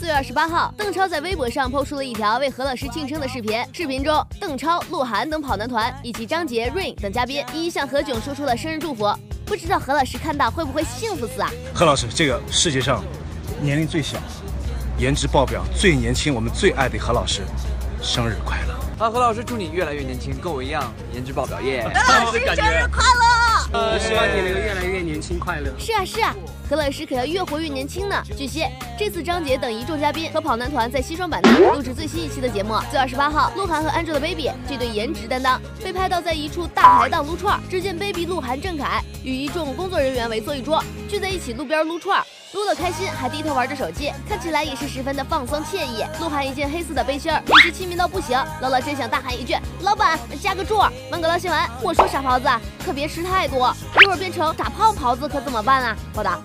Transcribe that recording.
四月二十八号，邓超在微博上抛出了一条为何老师庆生的视频。视频中，邓超、鹿晗等跑男团以及张杰、Rain 等嘉宾一一向何炅说出了生日祝福。不知道何老师看到会不会幸福死啊？何老师，这个世界上年龄最小、颜值爆表、最年轻，我们最爱的何老师，生日快乐！啊，何老师，祝你越来越年轻，跟我一样颜值爆表耶！何老师生日快乐！呃，希望你能越来越年轻快乐。是啊是啊，何老师可要越活越年轻呢。据悉，这次张杰等一众嘉宾和跑男团在西双版纳录制最新一期的节目。四月二十八号，鹿晗和 Angelababy 这对颜值担当被拍到在一处大排档撸串，只见 Baby 鹿晗郑恺与一众工作人员围坐一桌，聚在一起路边撸串。撸得开心，还低头玩着手机，看起来也是十分的放松惬意。鹿晗一件黑色的背心儿，也是亲民到不行。乐乐真想大喊一句：“老板加个座！”芒果捞新闻，我说傻狍子可别吃太多，一会儿变成傻胖狍桃子可怎么办啊？报道。